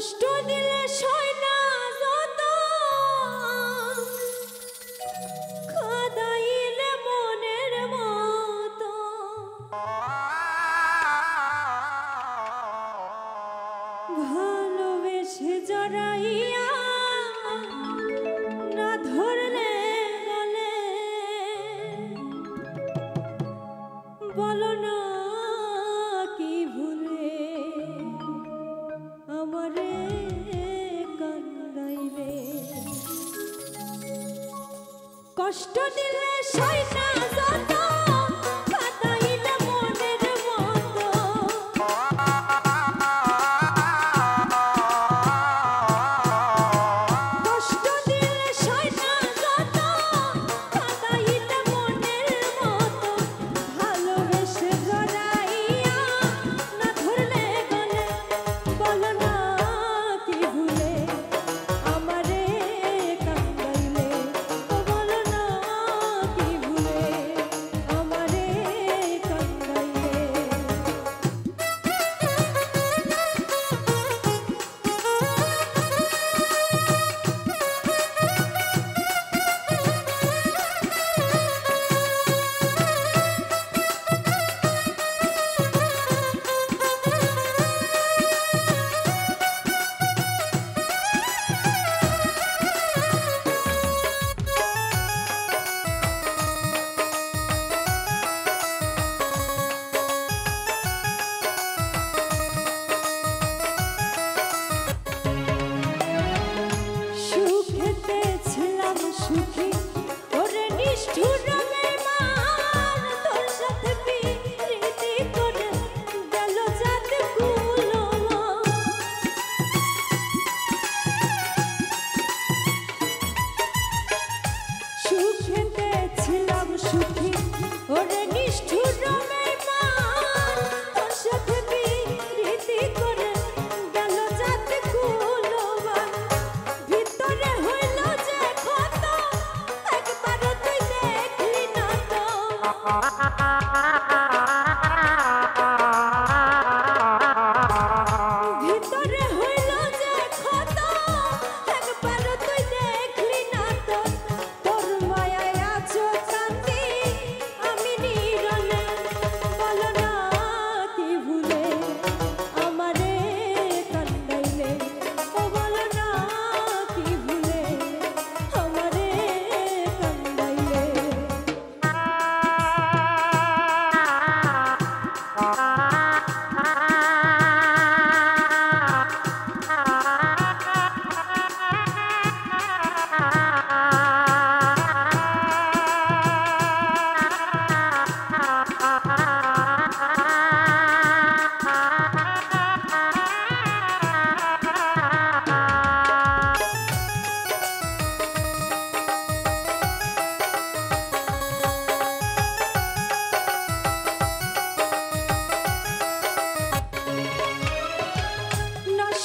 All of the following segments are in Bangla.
কষ্ট দিলে সয় না যত। খাদাইলে মনের মতো। ভালোবেসে জড়াইয়া না ধরলে গলে বলো না কষ্ট দিলে সয় না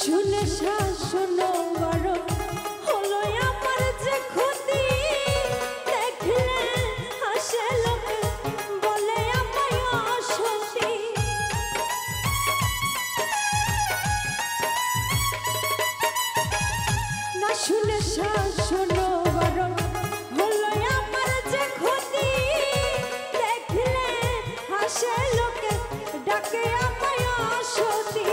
শুনে শাসন বারো হলো আমার যে ক্ষতি। দেখলে হাসে লোকে বলে আমায় অসতি না শুনে শাসন বারো হলো আমার যে ক্ষতি। দেখলে হাসে লোকে ডাকে আমায় অসতি